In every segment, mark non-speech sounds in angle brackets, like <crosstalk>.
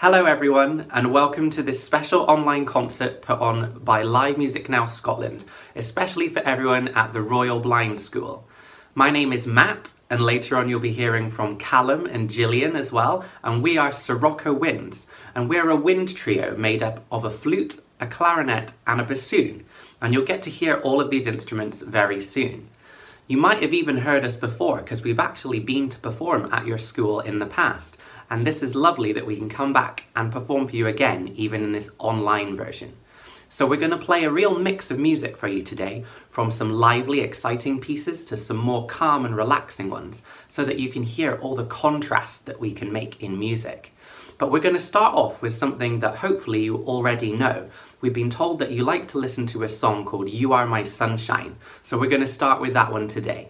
Hello everyone and welcome to this special online concert put on by Live Music Now Scotland, especially for everyone at the Royal Blind School. My name is Matt and later on you'll be hearing from Calum and Gillian as well and we are Sirocco Winds and we're a wind trio made up of a flute, a clarinet and a bassoon and you'll get to hear all of these instruments very soon. You might have even heard us before because we've actually been to perform at your school in the past and this is lovely that we can come back and perform for you again even in this online version. So we're going to play a real mix of music for you today, from some lively, exciting pieces to some more calm and relaxing ones, so that you can hear all the contrast that we can make in music. But we're going to start off with something that hopefully you already know. We've been told that you like to listen to a song called You Are My Sunshine, so we're going to start with that one today.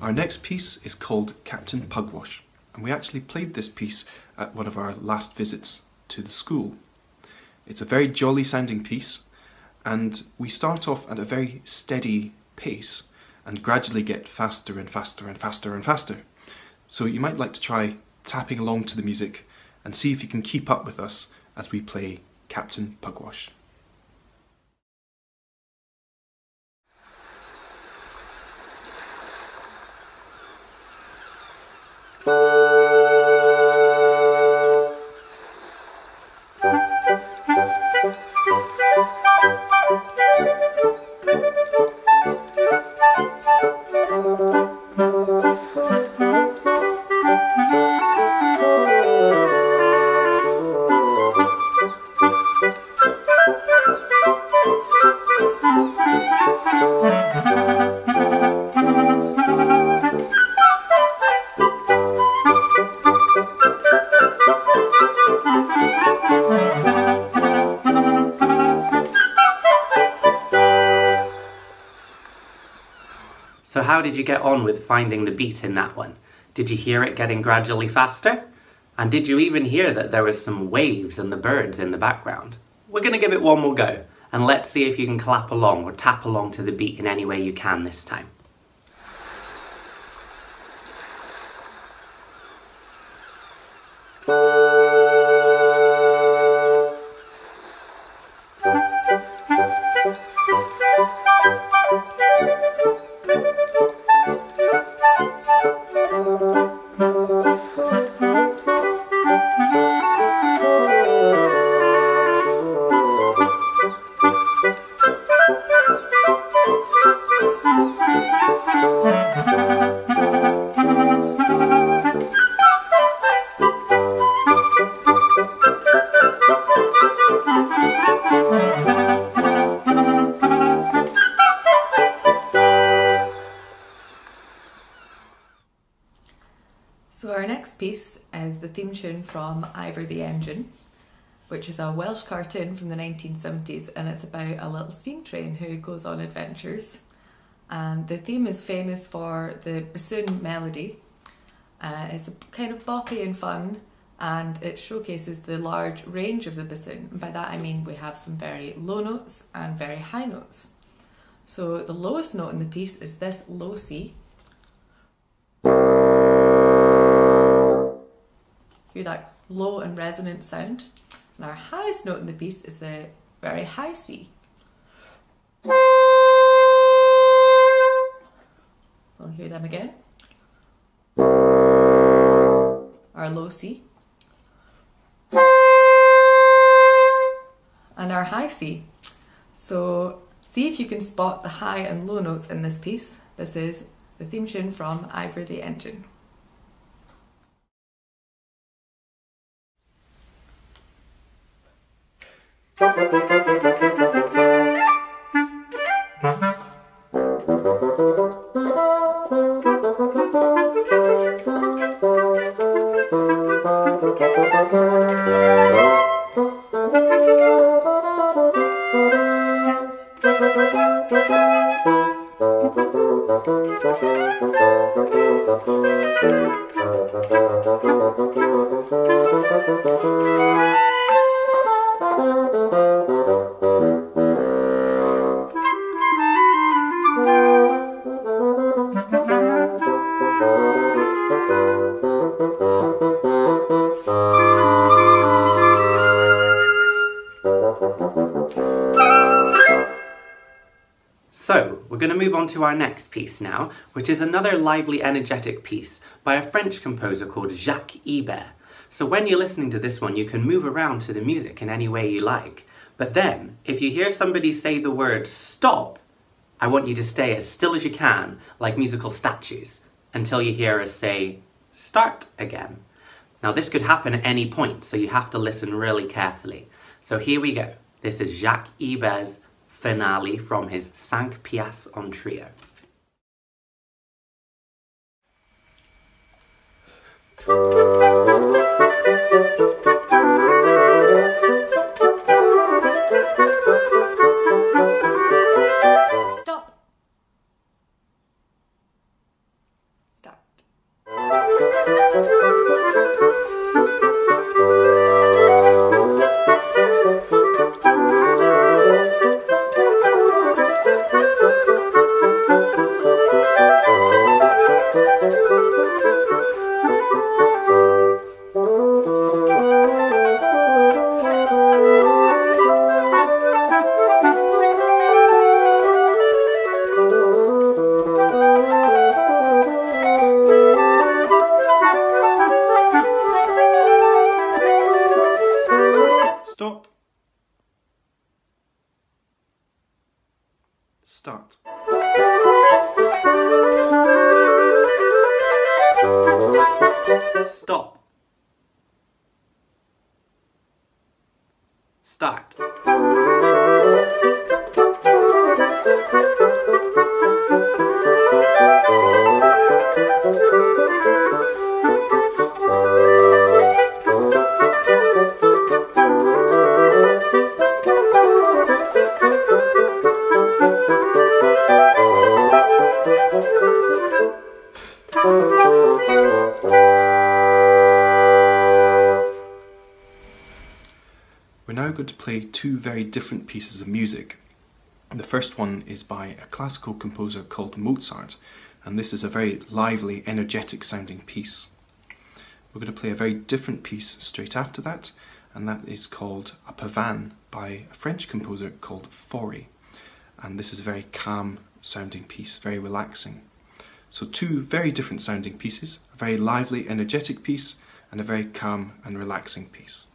Our next piece is called Captain Pugwash, and we actually played this piece at one of our last visits to the school. It's a very jolly sounding piece, and we start off at a very steady pace and gradually get faster and faster and faster and faster. So you might like to try tapping along to the music and see if you can keep up with us as we play Captain Pugwash. How did you get on with finding the beat in that one? Did you hear it getting gradually faster? And did you even hear that there was some waves and the birds in the background? We're going to give it one more go, and let's see if you can clap along or tap along to the beat in any way you can this time. So our next piece is the theme tune from Ivor the Engine, which is a Welsh cartoon from the 1970s and it's about a little steam train who goes on adventures. And the theme is famous for the bassoon melody. Uh, it's a kind of boppy and fun and it showcases the large range of the bassoon. And by that I mean we have some very low notes and very high notes. So the lowest note in the piece is this low C. Hear that low and resonant sound. And our highest note in the piece is the very high C. We'll hear them again. Our low C. And our high C. So see if you can spot the high and low notes in this piece. This is the theme tune from Ivor the Engine. Thank you. Going to move on to our next piece now, which is another lively, energetic piece by a French composer called Jacques Ibert. So when you're listening to this one, you can move around to the music in any way you like. But then, if you hear somebody say the word stop, I want you to stay as still as you can, like musical statues, until you hear us say start again. Now this could happen at any point, so you have to listen really carefully. So here we go. This is Jacques Ibert's finale from his Cinq Pièces en Trio. Start. Going to play two very different pieces of music. The first one is by a classical composer called Mozart, and this is a very lively, energetic sounding piece. We're going to play a very different piece straight after that, and that is called a pavane by a French composer called Fauré. And this is a very calm sounding piece, very relaxing. So, two very different sounding pieces a very lively, energetic piece, and a very calm and relaxing piece.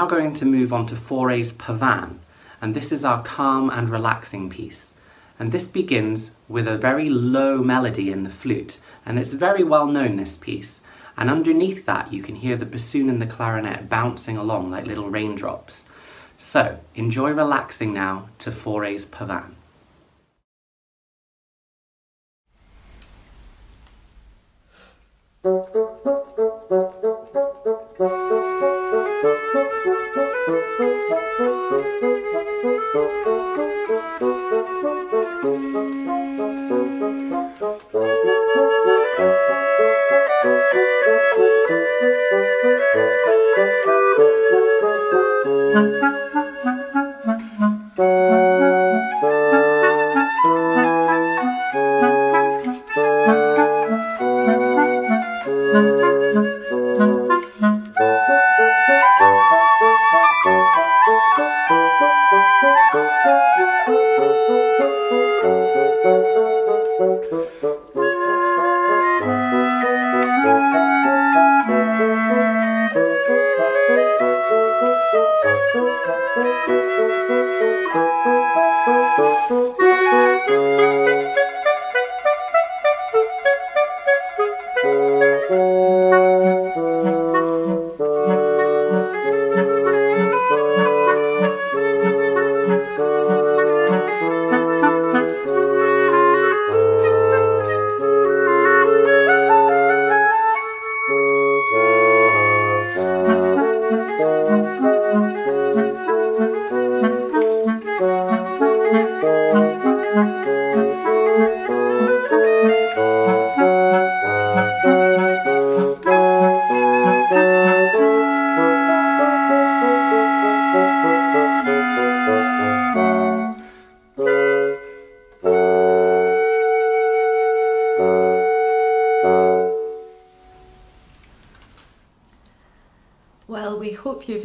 Now going to move on to Fauré's Pavan, and this is our calm and relaxing piece. And this begins with a very low melody in the flute, and it's very well known, this piece. And underneath that, you can hear the bassoon and the clarinet bouncing along like little raindrops. So, enjoy relaxing now to Fauré's Pavan. <laughs> Well,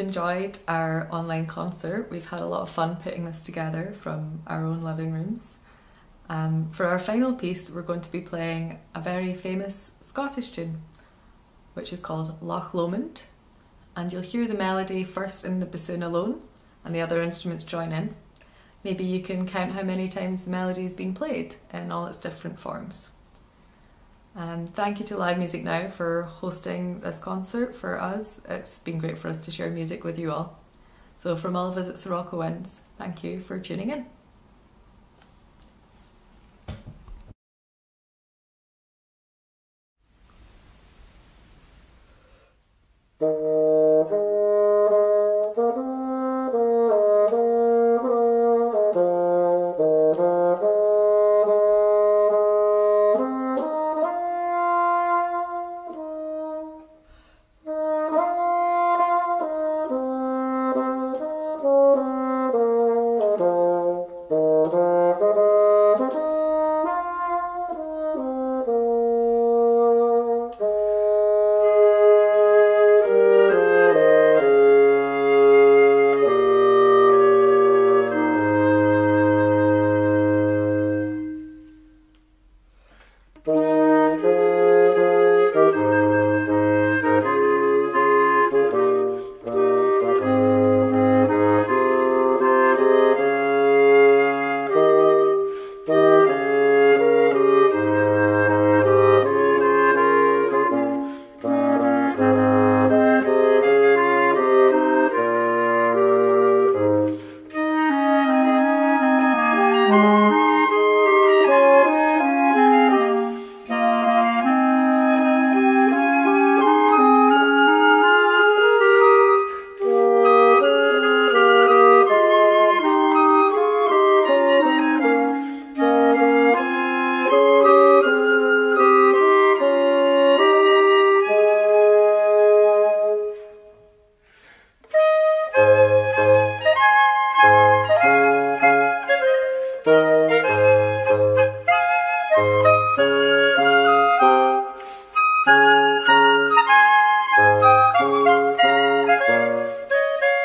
enjoyed our online concert. We've had a lot of fun putting this together from our own living rooms. Um, for our final piece, we're going to be playing a very famous Scottish tune, which is called Loch Lomond. And you'll hear the melody first in the bassoon alone, and the other instruments join in. Maybe you can count how many times the melody has been played in all its different forms. Um, thank you to Live Music Now for hosting this concert for us. It's been great for us to share music with you all. So, from all of us at Sirocco Winds, thank you for tuning in.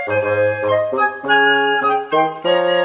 Thank you.